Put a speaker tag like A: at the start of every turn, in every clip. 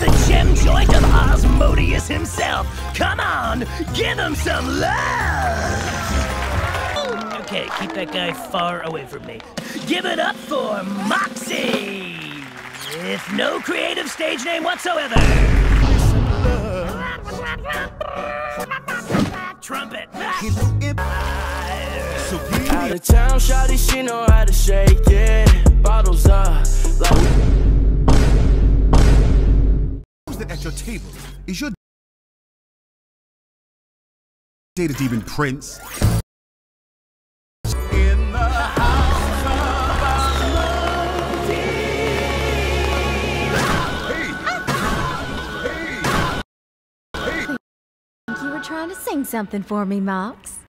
A: the gem joint of Asmodeus himself. Come on, give him some love. Okay, keep that guy far away from me. Give it up for Moxxie! With no creative stage name whatsoever. Trumpet.
B: Out of town, shawty, she know how to shake it. Bottles up,
C: that at your table is your data demon prince. In the house
D: You were trying to sing something for me, Mox.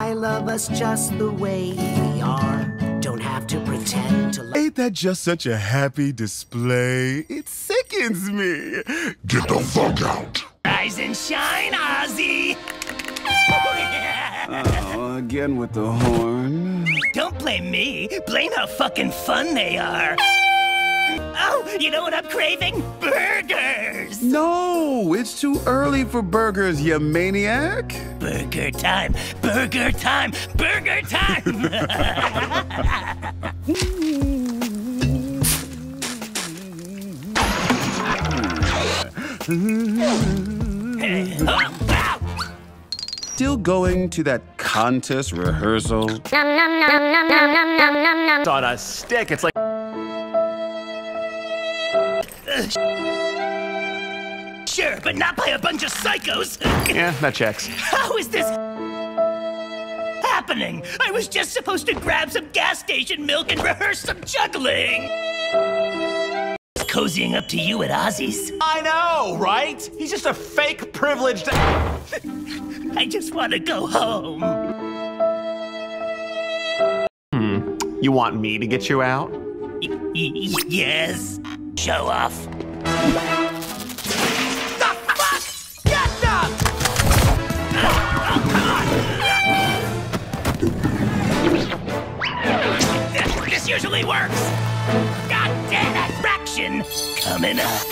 E: I love us just the way we are. Don't have to pretend to love.
C: Ain't that just such a happy display? It sickens me.
F: Get the fuck out.
A: Rise and shine, Ozzy!
B: oh, again with the horn.
A: Don't blame me. Blame how fucking fun they are. Oh, you know what I'm craving? Burgers!
C: No, it's too early for burgers, you maniac.
A: Burger time! Burger time! Burger time!
C: Still going to that contest rehearsal?
G: It's on a stick. It's like.
A: Sure, but not by a bunch of psychos.
G: Yeah, that checks.
A: How is this happening? I was just supposed to grab some gas station milk and rehearse some juggling. Cozying up to you at Ozzy's.
G: I know, right? He's just a fake privileged.
A: I just want to go home.
G: Hmm. You want me to get you out?
A: Y- y- yes. Show off. The fuck? Get them! This usually works. God damn it! Fraction coming up.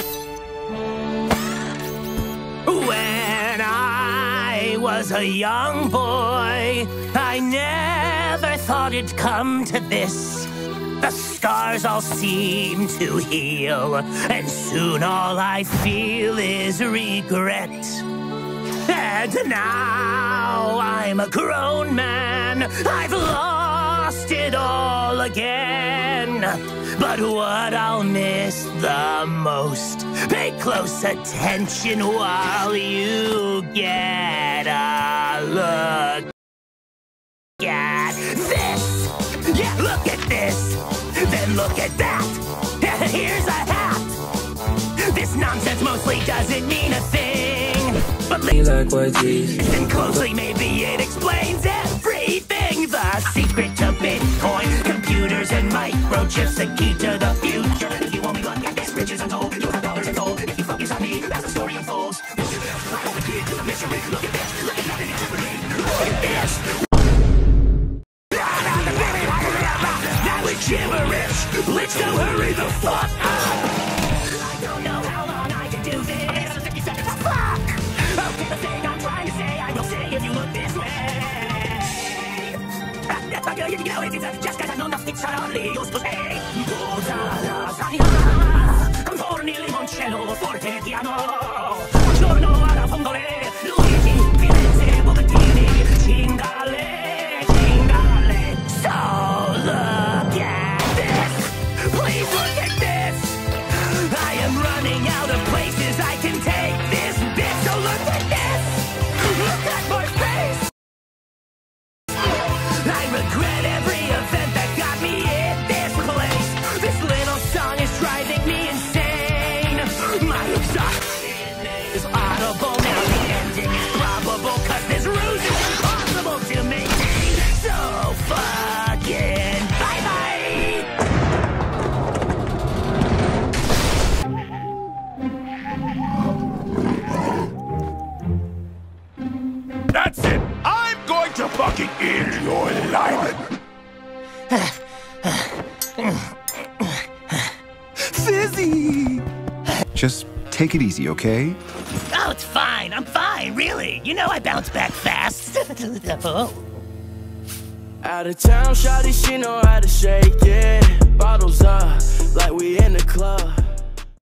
A: When I was a young boy, I never thought it'd come to this. The scars all seem to heal, and soon all I feel is regret. And now I'm a grown man. I've lost it all again. But what I'll miss the most, pay close attention while you get a look at this. Yeah, look at this. Then look at that. Here's a hat. This nonsense mostly doesn't mean a thing. But listen closely, maybe it Bitcoin, computers and microchips, the key to the future. Cause I know nothing suddenly used to say. Buona sania, contorni limoncello, forte piano. Buongiorno alla fondole, Luigi, Firenze, Bucatini, Cingale, Cingale. So look at this. Please look at this. I am running out of places Fizzy!
H: Just take it easy, okay?
A: Oh, it's fine. I'm fine, really. You know I bounce back fast. oh.
B: Out of town, shawty, she know how to shake it. Bottles up, like we in the club.